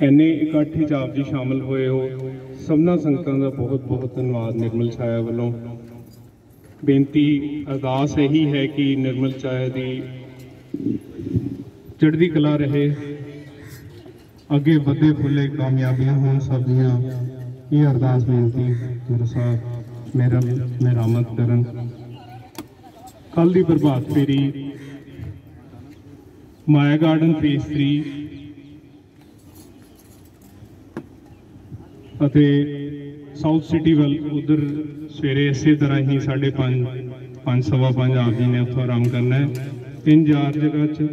ਐਨੇ ਇਕੱਠ ਚ ਆਪ ਜੀ ਸ਼ਾਮਲ ਹੋਏ ਹੋ। ਸਭਨਾ ਸੰਗਤਾਂ ਦਾ ਬਹੁਤ ਬਹੁਤ ਧੰਨਵਾਦ ਨਿਰਮਲ ਛਾਇਆ ਵੱਲੋਂ। ਬੇਨਤੀ ਅਰਦਾਸ ਇਹੀ ਹੈ ਕਿ ਨਿਰਮਲ ਛਾਇਆ ਦੀ ਚੜ੍ਹਦੀ ਕਲਾ ਰਹੇ। ਅੱਗੇ ਵਧੇ ਫੁੱਲੇ ਕਾਮਯਾਬੀਆਂ ਹੋਣ ਸਭ ਦੀਆਂ। ਇਹ ਅਰਦਾਸ ਬੇਨਤੀ ਗੁਰੂ ਸਾਹਿਬ, ਮੇਰਾ ਮਿਹਰਮਤ ਕਰਨ। ਕੱਲ ਦੀ ਪ੍ਰਭਾਤ ਫੇਰੀ, ਮਾਇਆ ਗਾਰਡਨ ਫੇਸ 3 ਅਤੇ ਸਾਊਥ ਸਿਟੀ ਵੱਲ ਉਧਰ ਸਵੇਰੇ ਇਸੇ ਤਰ੍ਹਾਂ ਹੀ 5:30 ਪੰਜ ਸਵਾ ਪੰਜ ਆਪ ਜੀ ਨੇ ਉੱਥੋਂ ਆਰਾਮ ਕਰਨਾ ਹੈ। ਤਿੰਨ ਚਾਰ ਜਗ੍ਹਾ 'ਚ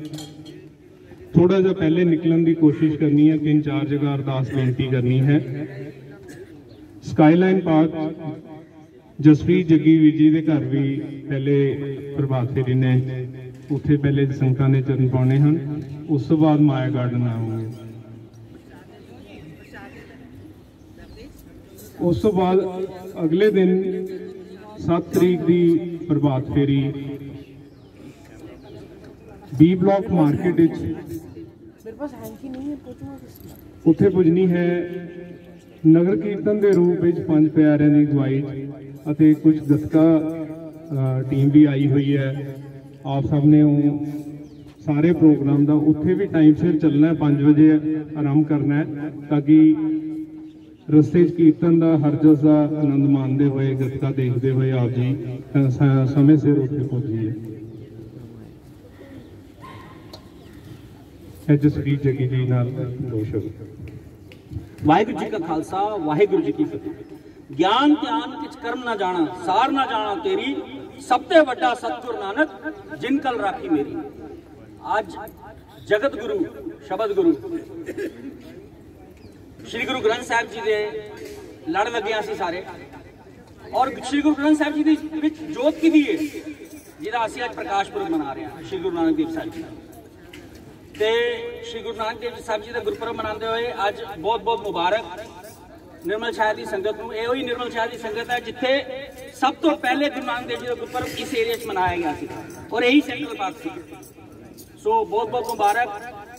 ਥੋੜਾ ਜਿਹਾ ਪਹਿਲੇ ਨਿਕਲਣ ਦੀ ਕੋਸ਼ਿਸ਼ ਕਰਨੀ ਹੈ, ਤਿੰਨ ਚਾਰ ਜਗ੍ਹਾ ਅਰਦਾਸ ਬੇਨਤੀ ਕਰਨੀ ਹੈ। ਸਕਾਈਲਾਈਨ ਪਾਰਕ ਜਸਪ੍ਰੀਤ ਜੱਗੀ ਵੀਰ ਜੀ ਦੇ ਘਰ ਵੀ ਪਹਿਲੇ ਪ੍ਰਭਾਤ ਫੇਰੀ ਨੇ, ਉੱਥੇ ਪਹਿਲੇ ਸੰਗਤਾਂ ਨੇ ਚਰਨ ਪਾਉਣੇ ਹਨ। ਉਸ ਤੋਂ ਬਾਅਦ ਮਾਇਆ ਗਾਰਡਨ ਆਉਂਗੇ ਉਸ ਤੋਂ ਬਾਅਦ ਅਗਲੇ ਦਿਨ 7 ਤਰੀਕ ਦੀ ਪ੍ਰਭਾਤ ਫੇਰੀ ਬੀ ਬਲਾਕ ਮਾਰਕੀਟ ਵਿੱਚ। ਉੱਥੇ ਪੁੱਜਣੀ ਹੈ ਨਗਰ ਕੀਰਤਨ ਦੇ ਰੂਪ ਵਿੱਚ ਪੰਜ ਪਿਆਰਿਆਂ ਦੀ ਗਵਾਈ ਅਤੇ ਕੁਝ ਗਤਕਾ ਟੀਮ ਵੀ ਆਈ ਹੋਈ ਹੈ। ਆਪ ਸਭ ਨੇ ਉਹ ਸਾਰੇ ਪ੍ਰੋਗਰਾਮ ਦਾ ਉੱਥੇ ਵੀ ਟਾਈਮ ਸਿਰ ਚੱਲਣਾ ਹੈ 5 ਵਜੇ ਆਰੰਭ ਕਰਨਾ ਹੈ ਤਾਂ ਕਿ ਰਸਤੇ 'ਚ ਕੀਰਤਨ ਦਾ ਹਰਜਸ ਦਾ ਆਨੰਦ ਮਾਣਦੇ ਹੋਏ ਗਤਕਾ ਦੇਖਦੇ ਹੋਏ ਆਪ ਜੀ ਸਮੇਂ ਸਿਰ ਉੱਥੇ ਪਹੁੰਚੀਏ ਇਹ ਜਸਵੀਰ ਜਗੀ ਜੀ ਨਾਲ ਦੋ ਵਾਹਿਗੁਰੂ ਜੀ ਕਾ ਖਾਲਸਾ, ਵਾਹਿਗੁਰੂ ਜੀ ਕੀ ਫਤਿਹ। ਗਿਆਨ ਧਿਆਨ ਕਿਛ ਕਰਮ ਨਾ ਜਾਣਾ, ਸਾਰ ਨਾ ਜਾਣਾ ਤੇਰੀ, ਸਭ ਤੋਂ ਵੱਡਾ ਸਤਿਗੁਰ ਨਾਨਕ, ਜਿਨ ਕਲ ਰਾਖੀ ਮੇਰੀ। ਅੱਜ ਜਗਤ ਗੁਰੂ, ਸ਼ਬਦ ਗੁਰੂ। ਸ੍ਰੀ ਗੁਰੂ ਗ੍ਰੰਥ ਸਾਹਿਬ ਜੀ ਦੇ ਲੜ ਲੱਗਿਆ ਸੀ ਸਾਰੇ। ਔਰ ਸ੍ਰੀ ਗੁਰੂ ਗ੍ਰੰਥ ਸਾਹਿਬ ਜੀ ਦੇ ਵਿੱਚ ਜੋਤ ਕਿਹਦੀ ਹੈ ਜਿਹਦਾ ਅਸੀਂ ਅੱਜ ਪ੍ਰਕਾਸ਼ ਪੁਰਬ ਮਨਾ ਰਹੇ ਹਾਂ, ਸ੍ਰੀ ਗੁਰੂ ਨਾਨਕ ਦੇਵ ਸਾਹਿਬ ਜੀ ਦਾ। ਤੇ ਸ਼੍ਰੀ ਗੁਰੂ ਨਾਨਕ ਦੇਵ ਸਾਹਿਬ ਜੀ ਦਾ ਗੁਰਪੁਰਬ ਮਨਾਉਂਦੇ ਹੋਏ ਅੱਜ ਬਹੁਤ ਬਹੁਤ ਮੁਬਾਰਕ। ਨਿਰਮਲ ਸ਼ਾਹ ਦੀ ਸੰਗਤ ਨੂੰ ਇਹੋ ਹੀ ਨਿਰਮਲ ਸ਼ਾਹ ਦੀ ਸੰਗਤ ਹੈ, ਜਿੱਥੇ ਸਭ ਤੋਂ ਪਹਿਲੇ ਗੁਰੂ ਨਾਨਕ ਦੇਵ ਜੀ ਦਾ ਗੁਰਪੁਰਬ ਇਸ ਏਰੀਆ 'ਚ ਮਨਾਇਆ ਗਿਆ ਸੀ। ਔਰ ਇਹੀ ਸੈਂਟਰਲ ਪਾਰਕ ਸੀ। ਸੋ ਬਹੁਤ ਬਹੁਤ ਮੁਬਾਰਕ।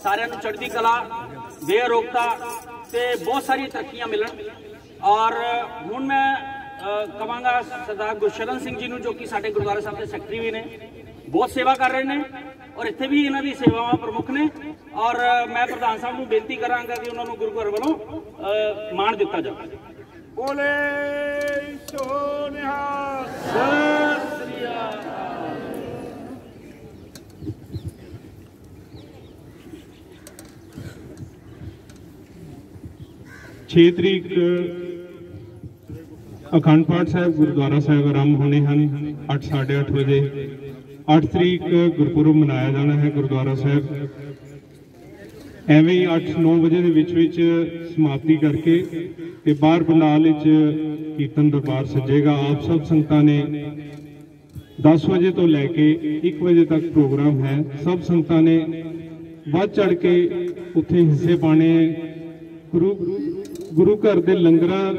ਸਾਰਿਆਂ ਨੂੰ ਚੜ੍ਹਦੀ ਕਲਾ ਬੇਰੋਗਤਾ ਤੇ ਬਹੁਤ ਸਾਰੀਆਂ ਤਰੱਕੀਆਂ ਮਿਲਣ। ਔਰ ਹੁਣ ਮੈਂ ਅ, ਕਵਾਂਗਾ ਸਰਦਾਰ ਗੁਰਸ਼ਰਨ ਸਿੰਘ ਜੀ ਨੂੰ ਜੋ ਕਿ ਸਾਡੇ ਗੁਰਦੁਆਰਾ ਸਾਹਿਬ ਦੇ ਸੈਕਟਰੀ ਵੀ ਨੇ ਬਹੁਤ ਸੇਵਾ ਕਰ ਰਹੇ ਨੇ ਔਰ ਇੱਥੇ ਵੀ ਇਹਨਾਂ ਦੀ ਸੇਵਾਵਾਂ ਪ੍ਰਮੁੱਖ ਨੇ। ਔਰ ਮੈਂ ਪ੍ਰਧਾਨ ਸਾਹਿਬ ਨੂੰ ਬੇਨਤੀ ਕਰਾਂਗਾ ਕਿ ਉਹਨਾਂ ਨੂੰ ਗੁਰੂ ਘਰ ਵੱਲੋਂ ਮਾਣ ਦਿੱਤਾ ਜਾਵੇ। ਬੋਲੇ ਸੋਨਿਹਾ ਛੇ ਤਰੀਕ ਅਖੰਡ ਪਾਠ ਸਾਹਿਬ ਗੁਰਦੁਆਰਾ ਸਾਹਿਬ ਆਰੰਭ ਹੋਣੇ ਹਨ 8:30 ਵਜੇ। 8 ਤਰੀਕ ਗੁਰਪੁਰਬ ਮਨਾਇਆ ਜਾਣਾ ਹੈ ਗੁਰਦੁਆਰਾ ਸਾਹਿਬ। ਐਵੇਂ ਹੀ 8-9 ਵਜੇ ਦੇ ਵਿੱਚ ਵਿੱਚ ਸਮਾਪਤੀ ਕਰਕੇ ਤੇ ਬਾਹਰ ਪੰਡਾਲ ਵਿੱਚ ਕੀਰਤਨ ਦਰਬਾਰ ਸੱਜੇਗਾ। ਆਪ ਸਭ ਸੰਗਤਾਂ ਨੇ 10 ਵਜੇ ਤੋਂ ਲੈ ਕੇ 1 ਵਜੇ ਤੱਕ ਪ੍ਰੋਗਰਾਮ ਹੈ। ਸਭ ਸੰਗਤਾਂ ਨੇ ਵੱਧ ਚੜ ਕੇ ਉੱਥੇ ਹਿੱਸੇ ਪਾਣੇ ਗੁਰੂ ਗੁਰੂ ਘਰ ਦੇ ਲੰਗਰਾਂ,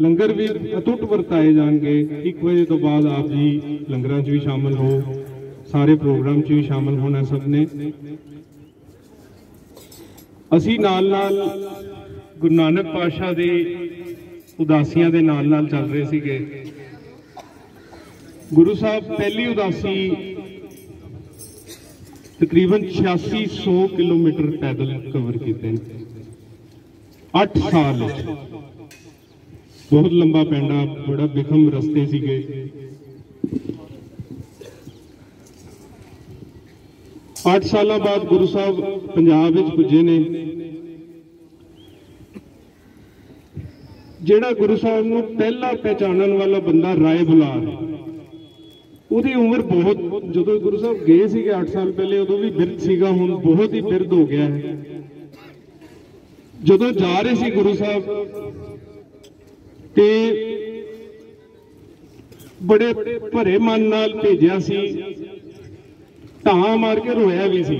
ਲੰਗਰ ਵੀ ਅਟੁੱਟ ਵਰਤਾਏ ਜਾਣਗੇ। 1 ਵਜੇ ਤੋਂ ਬਾਅਦ ਆਪ ਜੀ ਲੰਗਰਾਂ 'ਚ ਵੀ ਸ਼ਾਮਲ ਹੋ, ਸਾਰੇ ਪ੍ਰੋਗਰਾਮ 'ਚ ਵੀ ਸ਼ਾਮਲ ਹੋਣਾ ਸਭ ਨੇ। ਅਸੀਂ ਨਾਲ ਨਾਲ ਗੁਰੂ ਨਾਨਕ ਪਾਤਸ਼ਾਹ ਦੇ ਉਦਾਸੀਆਂ ਦੇ ਨਾਲ ਨਾਲ ਚੱਲ ਰਹੇ ਸੀਗੇ। ਗੁਰੂ ਸਾਹਿਬ ਪਹਿਲੀ ਉਦਾਸੀ ਤਕਰੀਬਨ 8600 ਕਿਲੋਮੀਟਰ ਪੈਦਲ ਕਵਰ ਕੀਤੇ ਨੇ। 8 ਸਾਲ। ਬਹੁਤ ਲੰਬਾ ਪੈਂਡਾ ਬੜਾ ਬਿਖਮ ਰਸਤੇ ਸੀਗੇ। ਅੱਠ ਸਾਲਾਂ ਬਾਅਦ ਗੁਰੂ ਸਾਹਿਬ ਪੰਜਾਬ ਵਿੱਚ ਪੁੱਜੇ ਨੇ। ਜਿਹੜਾ ਗੁਰੂ ਸਾਹਿਬ ਨੂੰ ਪਹਿਲਾ ਪਹਿਚਾਣਨ ਵਾਲਾ ਬੰਦਾ ਰਾਏ ਬੁਲਾਰ। ਉਹਦੀ ਉਮਰ ਬਹੁਤ, ਜਦੋਂ ਗੁਰੂ ਸਾਹਿਬ ਗਏ ਸੀਗੇ 8 ਸਾਲ ਪਹਿਲੇ, ਉਦੋਂ ਵੀ ਬਿਰਧ ਸੀਗਾ, ਹੁਣ ਬਹੁਤ ਹੀ ਬਿਰਧ ਹੋ ਗਿਆ ਹੈ। ਜਦੋਂ ਜਾ ਰਹੇ ਸੀ ਗੁਰੂ ਸਾਹਿਬ, ਤੇ ਬੜੇ ਭਰੇ ਮਨ ਨਾਲ ਭੇਜਿਆ ਸੀ ਢਾਂ ਮਾਰ ਕੇ ਰੋਇਆ ਵੀ ਸੀ।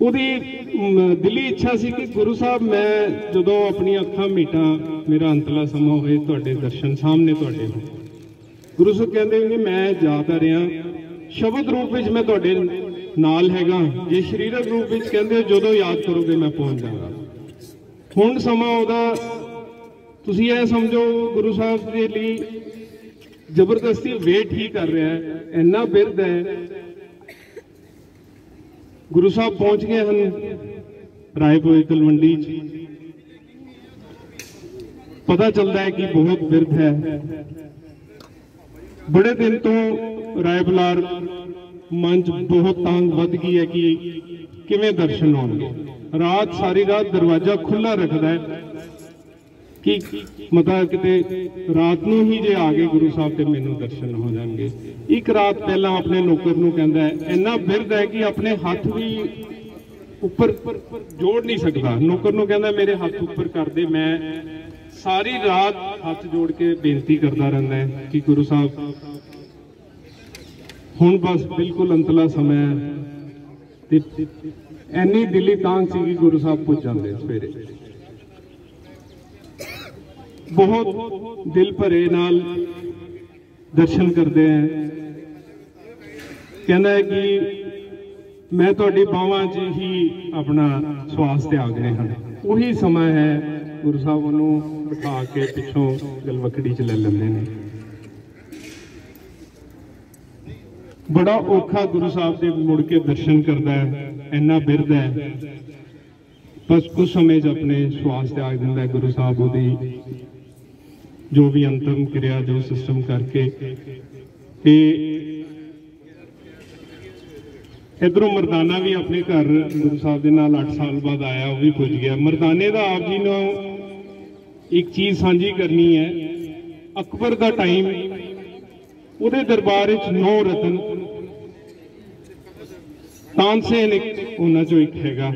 ਉਹਦੀ ਦਿੱਲੀ ਇੱਛਾ ਸੀ ਕਿ ਗੁਰੂ ਸਾਹਿਬ, ਮੈਂ ਜਦੋਂ ਆਪਣੀਆਂ ਅੱਖਾਂ ਮੀਟਾਂ, ਮੇਰਾ ਅੰਤਲਾ ਸਮਾਂ ਹੋਏ ਤੁਹਾਡੇ ਦਰਸ਼ਨ ਸਾਹਮਣੇ ਤੁਹਾਡੇ ਹੋਣ। ਗੁਰੂ ਸਾਹਿਬ ਕਹਿੰਦੇ ਨੇ ਮੈਂ ਜਾ ਤਾਂ ਰਿਹਾ। ਸ਼ਬਦ ਰੂਪ ਵਿੱਚ ਮੈਂ ਤੁਹਾਡੇ ਨਾਲ ਹੈਗਾ। ਜੇ ਸਰੀਰਕ ਰੂਪ ਵਿੱਚ ਕਹਿੰਦੇ ਹੋ, ਜਦੋਂ ਯਾਦ ਕਰੋਗੇ ਮੈਂ ਪਹੁੰਚ ਜਾਵਾਂਗਾ ਹੁਣ ਸਮਾਂ ਉਹਦਾ ਤੁਸੀਂ ਇਹ ਸਮਝੋ ਗੁਰੂ ਸਾਹਿਬ ਦੇ ਲਈ ਜ਼ਬਰਦਸਤੀ ਵੇਟ ਹੀ ਕਰ ਰਿਹਾ ਹੈ ਇੰਨਾ ਬਿਰਧ ਹੈ। ਗੁਰੂ ਸਾਹਿਬ ਪਹੁੰਚ ਗਏ ਹਨ ਰਾਏਪੁਰ ਤਲਵੰਡੀ ਚ। ਪਤਾ ਚੱਲਦਾ ਹੈ ਕਿ ਬਹੁਤ ਬਿਰਧ ਹੈ। ਬੜੇ ਦਿਨ ਤੋਂ ਰਾਏਬੁਲਾਰ ਮਨ ਚ ਬਹੁਤ ਤਾਂਗ ਵੱਧ ਗਈ ਹੈ ਕਿ ਕਿਵੇਂ ਦਰਸ਼ਨ ਹੋਣਗੇ? ਰਾਤ ਸਾਰੀ ਰਾਤ ਦਰਵਾਜ਼ਾ ਖੁੱਲਾ ਰੱਖਦਾ ਹੈ। ਕਿ ਮਤਾ ਕਿਤੇ ਰਾਤ ਨੂੰ ਹੀ ਜੇ ਆ ਗਏ ਗੁਰੂ ਸਾਹਿਬ ਤੇ ਮੈਨੂੰ ਦਰਸ਼ਨ ਹੋ ਜਾਣਗੇ। ਇੱਕ ਰਾਤ ਪਹਿਲਾਂ ਆਪਣੇ ਨੌਕਰ ਨੂੰ ਕਹਿੰਦਾ ਹੈ, ਇੰਨਾ ਬਿਰਧ ਹੈ ਕਿ ਆਪਣੇ ਹੱਥ ਵੀ ਉੱਪਰ ਜੋੜ ਨਹੀਂ ਸਕਦਾ। ਨੌਕਰ ਨੂੰ ਕਹਿੰਦਾ, ਮੇਰੇ ਹੱਥ ਉੱਪਰ ਕਰ ਦੇ, ਮੈਂ ਸਾਰੀ ਰਾਤ ਹੱਥ ਜੋੜ ਕੇ ਬੇਨਤੀ ਕਰਦਾ ਰਹਿੰਦਾ ਹੈ ਕਿ ਗੁਰੂ ਸਾਹਿਬ ਹੁਣ ਬਸ ਬਿਲਕੁਲ ਅੰਤਲਾ ਸਮਾਂ ਹੈ ਤੇ ਐਨੀ ਦਿੱਲੀ ਤਾਂਗ ਸੀ ਕਿ ਗੁਰੂ ਸਾਹਿਬ ਪੁੱਜ ਜਾਂਦੇ ਸਵੇਰੇ। ਬਹੁਤ ਦਿਲ ਭਰੇ ਨਾਲ ਦਰਸ਼ਨ ਕਰਦੇ ਆ। ਕਹਿੰਦਾ ਹੈ ਕਿ ਮੈਂ ਤੁਹਾਡੀ ਬਾਹਾਂ 'ਚ ਹੀ ਆਪਣਾ ਸਵਾਸ ਤਿਆਗ ਤਿਆਗਨੇ ਹਨ ਉਹੀ ਸਮਾਂ ਹੈ ਗੁਰੂ ਸਾਹਿਬ ਉਹਨੂੰ ਬਿਠਾ ਕੇ ਪਿੱਛੋਂ ਗਲਵਕੜੀ 'ਚ ਲੈ ਲੈਂਦੇ ਨੇ। ਬੜਾ ਔਖਾ ਗੁਰੂ ਸਾਹਿਬ ਦੇ ਮੁੜ ਕੇ ਦਰਸ਼ਨ ਕਰਦਾ ਹੈ, ਇੰਨਾ ਬਿਰਧ ਹੈ। ਬਸ ਕੁਝ ਸਮੇਂ 'ਚ ਆਪਣੇ ਸਵਾਸ ਤਿਆਗ ਦਿੰਦਾ ਗੁਰੂ ਸਾਹਿਬ ਉਹਦੀ। ਜੋ ਵੀ ਅੰਤਮ ਕਿਰਿਆ, ਜੋ ਸਿਸਟਮ ਕਰਕੇ। ਤੇ ਇਧਰੋਂ ਮਰਦਾਨਾ ਵੀ ਆਪਣੇ ਘਰ ਗੁਰੂ ਸਾਹਿਬ ਦੇ ਨਾਲ 8 ਸਾਲ ਬਾਅਦ ਆਇਆ, ਉਹ ਵੀ ਪੁੱਜ ਗਿਆ। ਮਰਦਾਨੇ ਦਾ ਆਪ ਜੀ ਨੂੰ ਇੱਕ ਚੀਜ਼ ਸਾਂਝੀ ਕਰਨੀ ਹੈ, ਅਕਬਰ ਦਾ ਟਾਈਮ ਉਹਦੇ ਦਰਬਾਰ ਵਿੱਚ ਨੌ ਰਤਨ। ਤਾਨਸੇਨ ਇੱਕ, ਉਹਨਾਂ ਚੋਂ ਇੱਕ ਹੈਗਾ।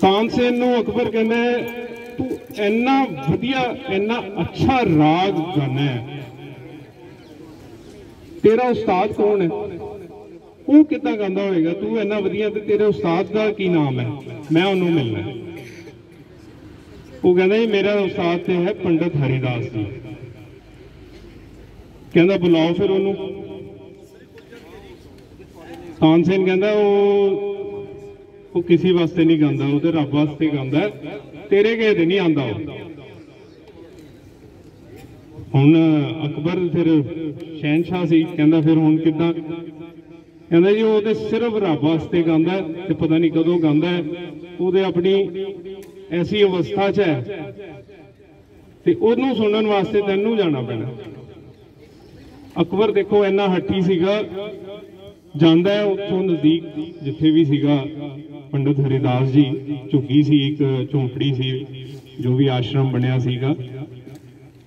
ਤਾਨਸੇਨ ਨੂੰ ਅਕਬਰ ਕਹਿੰਦਾ ਤੂੰ ਇੰਨਾ ਵਧੀਆ, ਇੰਨਾ ਅੱਛਾ ਰਾਗ ਗਾਣਾ ਹੈ। ਤੇਰਾ ਉਸਤਾਦ ਕੌਣ ਹੈ? ਉਹ ਕਿੱਦਾਂ ਗਾਉਂਦਾ ਹੋਵੇਗਾ ਤੂੰ ਇੰਨਾ ਵਧੀਆ ਤੇ ਤੇਰੇ ਉਸਤਾਦ ਦਾ ਕੀ ਨਾਮ ਹੈ? ਮੈਂ ਉਹਨੂੰ ਮਿਲਣਾ ਉਹ ਕਹਿੰਦਾ ਜੀ, ਮੇਰਾ ਉਸਤਾਦ ਤੇ ਹੈ ਪੰਡਤ ਹਰੀਦਾਸ ਜੀ। ਕਹਿੰਦਾ, ਬੁਲਾਓ ਫਿਰ ਉਹਨੂੰ। ਤਾਨਸੇਨ ਕਹਿੰਦਾ, ਉਹ ਉਹ ਕਿਸੇ ਵਾਸਤੇ ਨਹੀਂ ਗਾਉਂਦਾ, ਉਹ ਤੇ ਰੱਬ ਵਾਸਤੇ ਗਾਉਂਦਾ ਤੇਰੇ ਕਿਸੇ ਤੇ ਨਹੀਂ ਆਂਦਾ ਉਹ। ਹੁਣ ਅਕਬਰ ਫਿਰ ਸ਼ਹਿਨशाह ਸੀ, ਕਹਿੰਦਾ ਫਿਰ ਹੁਣ ਕਿੱਦਾਂ? ਕਹਿੰਦਾ ਜੀ, ਉਹ ਤੇ ਸਿਰਫ ਰੱਬ ਵਾਸਤੇ ਗਾਉਂਦਾ ਤੇ ਪਤਾ ਨਹੀਂ ਕਦੋਂ ਗਾਉਂਦਾ ਉਹਦੇ ਆਪਣੀ ਐਸੀ ਅਵਸਥਾ 'ਚ ਹੈ ਤੇ ਉਹਨੂੰ ਸੁਣਨ ਵਾਸਤੇ ਤੈਨੂੰ ਜਾਣਾ ਪੈਣਾ। ਅਕਬਰ ਦੇਖੋ, ਇੰਨਾ ਹੱਟੀ ਸੀਗਾ, ਜਾਂਦਾ ਹੈ ਉੱਥੋਂ ਨਜ਼ਦੀਕ, ਜਿੱਥੇ ਵੀ ਸੀਗਾ, ਪੰਡਤ ਹਰੀਦਾਸ ਜੀ, ਝੁੱਗੀ ਸੀ, ਇੱਕ ਝੌਂਪੜੀ ਸੀ, ਜੋ ਵੀ ਆਸ਼ਰਮ ਬਣਿਆ ਸੀਗਾ।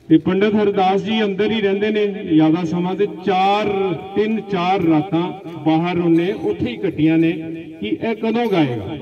ਤੇ ਪੰਡਤ ਹਰਦਾਸ ਜੀ ਅੰਦਰ ਹੀ ਰਹਿੰਦੇ ਨੇ, ਜ਼ਿਆਦਾ ਸਮਾਂ ਤੇ 4 3 4 ਰਾਤਾਂ ਬਾਹਰ ਉਹਨੇ ਉੱਥੇ ਹੀ ਕੱਟੀਆਂ ਨੇ ਕਿ ਇਹ ਕਦੋਂ ਗਾਏਗਾ?